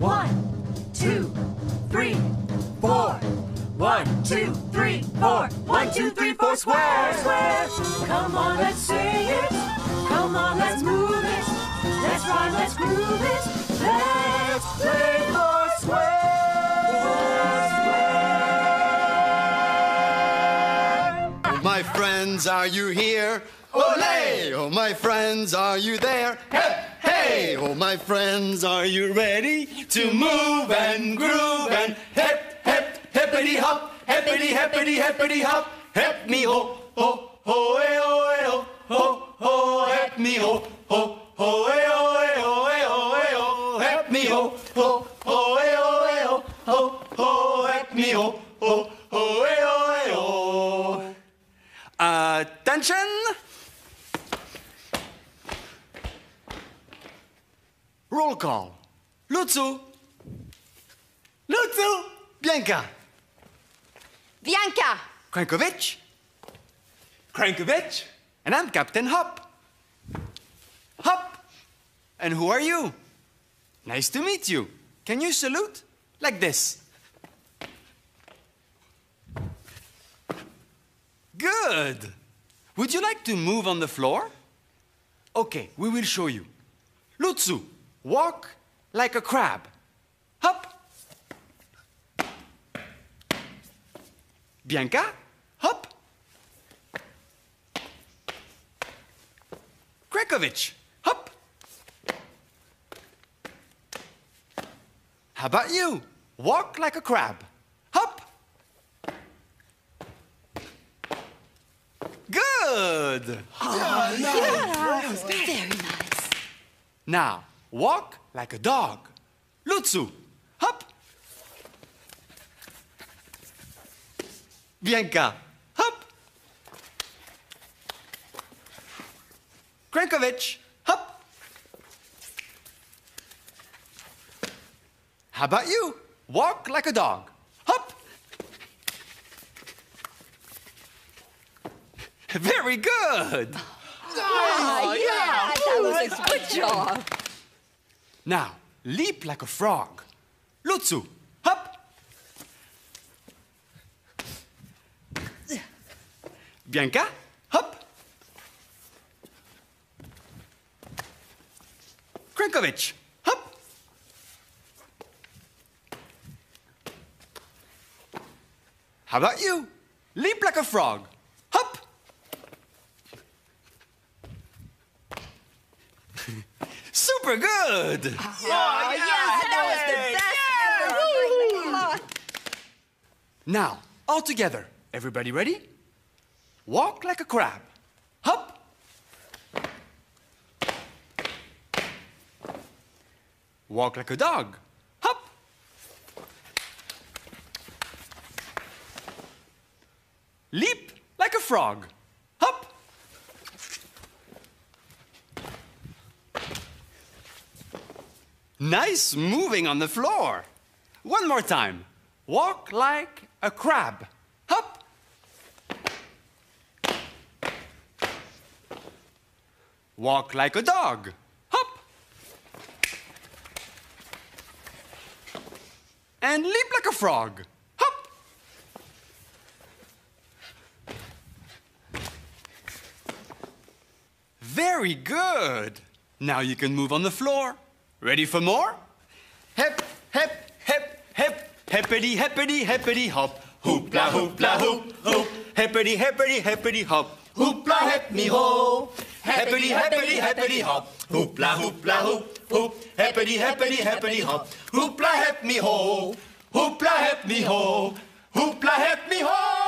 One, two, three, four. One, two, three, four. One, two, three, four. Square, square. Come on, let's say it. Come on, let's move it. Let's rhyme, let's groove it. Let's play four square. My friends, are you here? Olay! Oh, my friends, are you there? Hey, hey! Oh, my friends, are you ready to move and groove and hip, hip, hippity hop, hippity, hippity, hippity hop, hip me ho, ho, ho, eh, oh, eh, oh, ho, ho, hip me ho, ho, ho, eh, oh, eh, oh, eh, oh, eh, oh, hip me ho, ho, ho, eh, oh, eh, oh, ho, ho, hip me ho, ho, ho, eh, oh, eh, oh. Attention! Roll call. Lutzu. Lutzu. Bianca. Bianca! Krankovic. Krankovic. And I'm Captain Hup. Hop. And who are you? Nice to meet you. Can you salute? Like this. Good. Would you like to move on the floor? Okay, we will show you. Lutzu, walk like a crab. Hop. Bianca, hop. Krankovic, hop. How about you? Walk like a crab. Hop. Good. Oh, Very nice. Now, walk like a dog. Lutzu, hop. Bianca, hop. Krankovic, hop. How about you? Walk like a dog. Hop. Very good. Oh, yeah, that was a good job. Now, leap like a frog. Lutzu, hop. Bianca, hop. Krankovic, hop. How about you? Leap like a frog. Hop. Super good. Oh, yeah, that was the best ever. Now, all together. Everybody ready? Walk like a crab. Hop. Walk like a dog. Hop. Leap like a frog. Hop. Nice moving on the floor. One more time. Walk like a crab. Hop. Walk like a dog. Hop. And leap like a frog. Hop. Very good. Now you can move on the floor. Ready for more? Hip, hip, hip, hip, hippity, hippity, hippity, hop. Hoopla, hoopla, hoop, hoop. Hippity, hippity, hippity, hop. Hoopla, hip me ho. Hippity, hippity, hippity, hop. Hoopla, hoopla, hoop, hoop. Hippity, hippity, hippity, hop. Hoopla, hip me ho. Hoopla, hip me ho. Hoopla, hip me ho.